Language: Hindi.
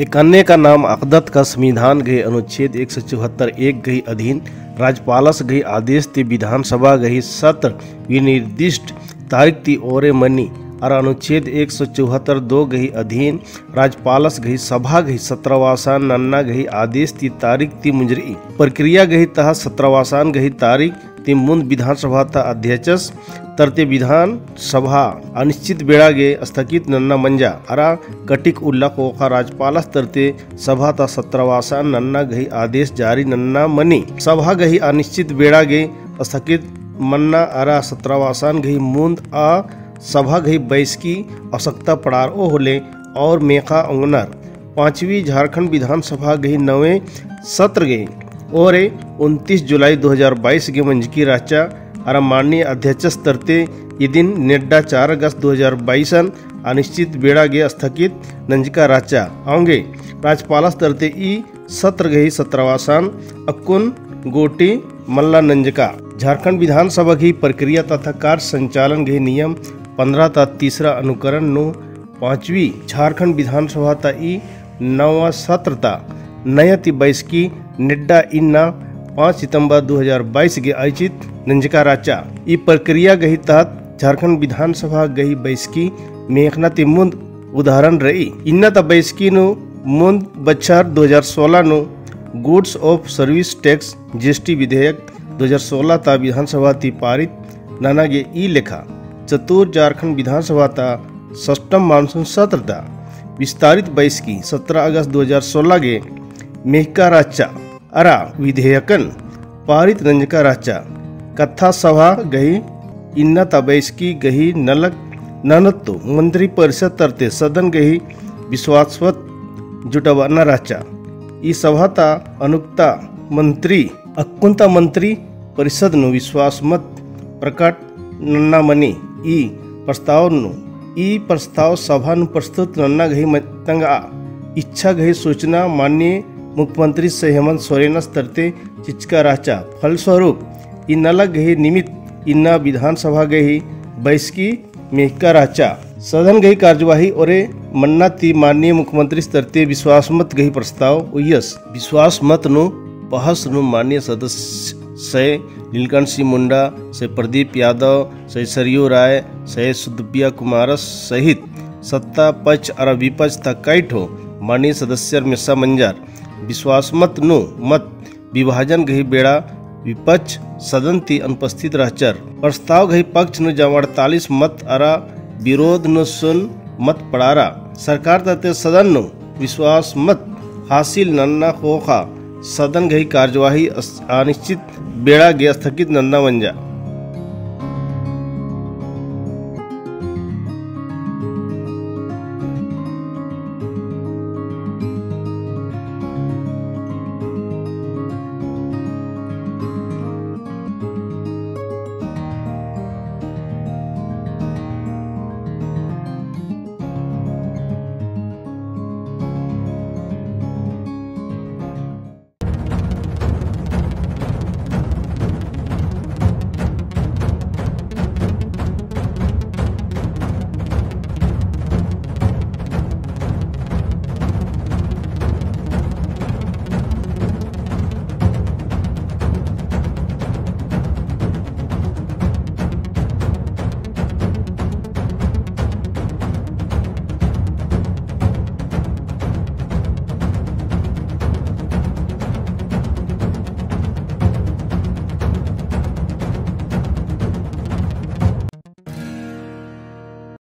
एक अन्य का नाम अकदत का संविधान गए अनुच्छेद एक सौ चौहत्तर एक गई अधीन राज्यपालस गई आदेश ते विधानसभा गई सत्र विनिर्दिष्ट तारीख ती और मनी और अनुच्छेद एक सौ चौहत्तर दो गई अधीन, राजपालस गई सभा गई सत्रवासान, नन्ना गई आदेश ती तारीख ती मुंजरी। प्रक्रिया गई तह सत्रवासान गही तारीख ती मुंद विधानसभा ता अध्यक्ष तरते विधान सभा अनिश्चित बेड़ा गे स्थगित नन्ना मंजा। अरा कटिक उल्ला कोखा राज्यपालस तरते सभा ता सत्रवासा नन्ना गही आदेश जारी नन्ना मनी। सभा गही अनिश्चित बेड़ा गे स्थगित मन्ना, अरा सत्रवासान गही मुंद आ सभा गही बैसकी आवश्यकता पड़ार ओ होले और मेखा अंगनर। पांचवी झारखंड विधानसभा गही नवे सत्र गई। और 29 जुलाई 2022 के मंजकी राचा। और माननीय अध्यक्ष तरते ये दिन नेड्डा चार अगस्त 2022 अनिश्चित बेड़ा गे स्थगित नंजका राचा। आऊँगे राज्यपाल तरते ई सत्र गई सत्रवासान अक्कुन गोटी मल्ला नंजका झारखंड विधानसभा की प्रक्रिया तथा कार्य संचालन गई नियम पंद्रह ता तीसरा अनुकरण नु पांचवी झारखंड विधानसभा ता ई नवा सत्र ता नया बाईस की निड्डा इन्ना पाँच सितंबर 2022 के आयोजित नंजका राचा। ई प्रक्रिया गही तहत झारखंड विधानसभा गही बैसकी मेघना ती मुंद उदाहरण रही। इन्ना त बैसकी नु मुंद बच्छर 2016 नु goods of service tax GST विधेयक 2016 ता विधानसभा ती पारित। नाना गे ई लेखा। चतुर झारखंड विधानसभा ता सष्टम मानसून सत्र ता। विस्तारित बैसकी 17 अगस्त 2016 गे मेहका राचा, अरा विधेयकन पारित रंजका राचा। कथा सभा गही इन्ना तबैसकी गही नलक ननत्तो मंत्री परिषद तरते सदन गही विश्वासवत जुटवाना राचा। सभा ता अनुक्ता मंत्री अक्कुंता मंत्री परिषद नु विश्वास मत प्रकट नन्ना प्रस्ताव सभा नु प्रस्तुत नन्ना गही मतंगा इच्छा गही सूचना माननीय मुख्यमंत्री से हेमंत सोरेन तरते चिचका राचा फलस्वरूप इन्नला गही निमित्त इन्ना विधानसभा गही बैसकी मेहका राचा सदन गई कार्यवाही और मन्ना ती माननीय मुख्यमंत्री तरते विश्वास मत गही प्रस्ताव। उयस विश्वास मत नु, बहस नु माननीय सदस्य से नीलकंठ सिंह मुंडा, से प्रदीप यादव, से सरयू राय, से सुदबिया कुमारस सहित सत्ता पक्ष और विपक्ष तक कई ठो माननीय सदस्य मिस्सा मंजार। विश्वास मत नु, मत। विभाजन गही बेड़ा। विपक्ष सदन ती अनुपस्थित रहचर। प्रस्ताव गही पक्ष नु जब अड़तालीस मत अरा विरोध नु सुन मत पड़ारा। सरकार तथे सदन नु विश्वास मत हासिल नन्ना खोखा सदन गही कार्यवाही अनिश्चित बेड़ा गया स्थगित नन्ना मंजा